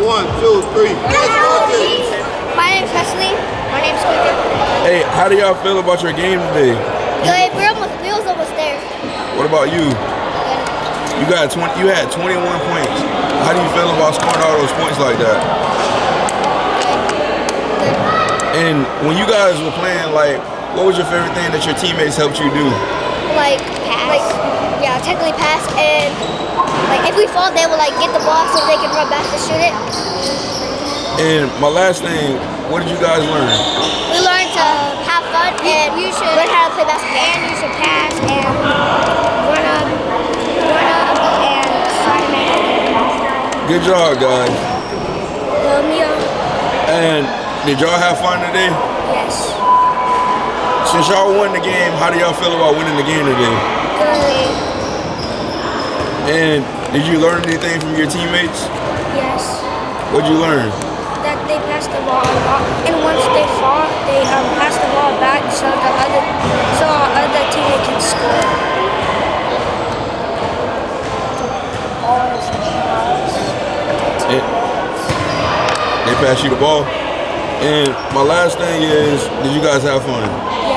One, two, three. My name's Wesley. My name's Quentin. Hey, how do y'all feel about your game today? Good. We're almost, we was almost there. What about you? You got 20. You had 21 points. How do you feel about scoring all those points like that? And when you guys were playing, like, what was your favorite thing that your teammates helped you do? Like, like, yeah, technically pass and like if we fall, they will like get the ball so they can run back to shoot it. And my last thing, what did you guys learn? We learned to have fun and you should learn how to play basketball. And you should pass and run up, run up, and try to it. Good job, guys. Um, yeah. And did y'all have fun today? Yes. Since y'all won the game, how do y'all feel about winning the game today? Good. And did you learn anything from your teammates? Yes. What'd you learn? That they pass the ball a lot, and once they fall, they um, pass the ball back so the other, so our other teammate can score. It, they pass you the ball. And my last thing is, did you guys have fun?